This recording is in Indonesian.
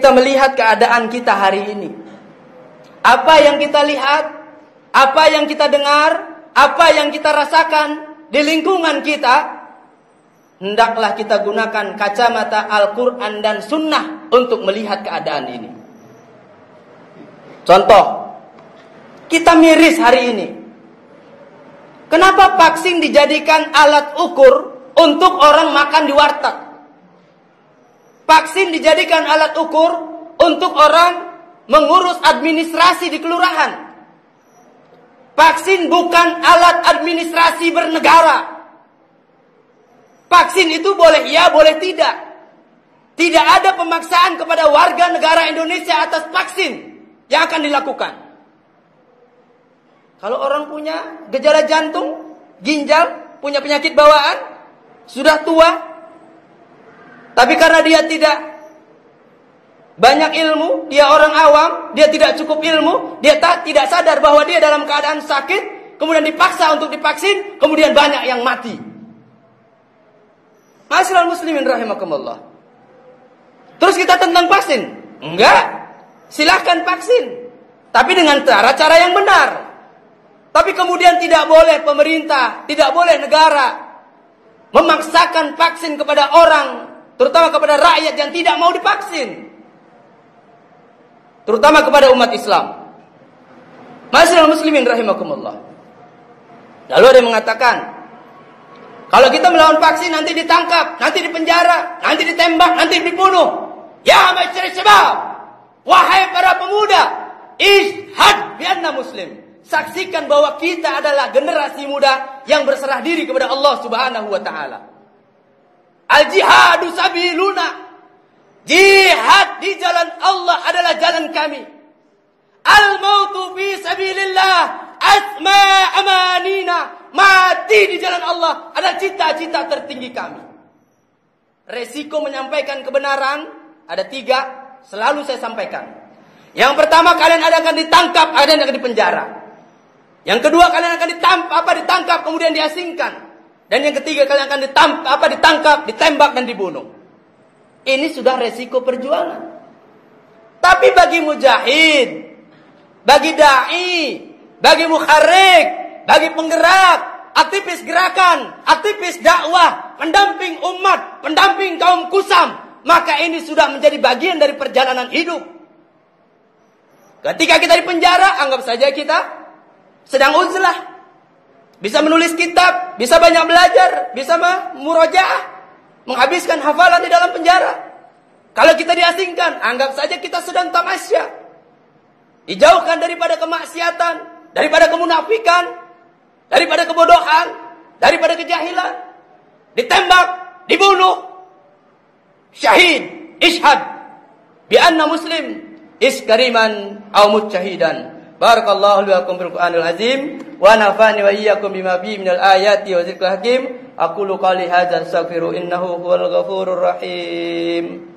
kita melihat keadaan kita hari ini. Apa yang kita lihat, apa yang kita dengar, apa yang kita rasakan di lingkungan kita, hendaklah kita gunakan kacamata Al-Quran dan Sunnah untuk melihat keadaan ini. Contoh, kita miris hari ini. Kenapa vaksin dijadikan alat ukur untuk orang makan di warteg? Vaksin dijadikan alat ukur untuk orang mengurus administrasi di kelurahan. Vaksin bukan alat administrasi bernegara. Vaksin itu boleh iya, boleh tidak. Tidak ada pemaksaan kepada warga negara Indonesia atas vaksin yang akan dilakukan. Kalau orang punya gejala jantung, ginjal, punya penyakit bawaan, sudah tua, tapi karena dia tidak banyak ilmu, dia orang awam, dia tidak cukup ilmu, dia tak tidak sadar bahwa dia dalam keadaan sakit, kemudian dipaksa untuk divaksin, kemudian banyak yang mati. Masyaallah muslimin rahimakumullah. Terus kita tentang vaksin? Enggak. Silahkan vaksin. Tapi dengan cara-cara yang benar. Tapi kemudian tidak boleh pemerintah, tidak boleh negara memaksakan vaksin kepada orang terutama kepada rakyat yang tidak mau divaksin. Terutama kepada umat Islam. Masyarakat muslimin rahimakumullah. Lalu ada yang mengatakan, kalau kita melawan vaksin nanti ditangkap, nanti dipenjara, nanti ditembak, nanti dibunuh. Ya masyarakat sebab, wahai para pemuda, ishad bianna muslim. Saksikan bahwa kita adalah generasi muda yang berserah diri kepada Allah Subhanahu wa taala. Al jihadu sabiluna. Jihad di jalan Allah adalah jalan kami. Al mautu fi sabilillah asma amanina. Mati di jalan Allah adalah cita-cita tertinggi kami. Resiko menyampaikan kebenaran ada tiga, selalu saya sampaikan. Yang pertama kalian akan ditangkap, yang akan dipenjara. Yang kedua kalian akan ditangkap, apa ditangkap kemudian diasingkan. Dan yang ketiga kalian akan ditangkap, apa ditangkap, ditembak dan dibunuh. Ini sudah resiko perjuangan. Tapi bagi mujahid, bagi dai, bagi mukharik, bagi penggerak, aktivis gerakan, aktivis dakwah, pendamping umat, pendamping kaum kusam, maka ini sudah menjadi bagian dari perjalanan hidup. Ketika kita di penjara, anggap saja kita sedang uzlah. Bisa menulis kitab, bisa banyak belajar, bisa murojaah, menghabiskan hafalan di dalam penjara. Kalau kita diasingkan, anggap saja kita sedang tamasya. Dijauhkan daripada kemaksiatan, daripada kemunafikan, daripada kebodohan, daripada kejahilan. Ditembak, dibunuh. Syahid, ishad. Bi anna muslim iskariman au mujahidan. بارك الله لي ولكم في القرآن العظيم ونفعني وإياكم بما فيه من الآيات وذكر الحكيم أقول قولي هذا أستغفر إنه هو الغفور الرحيم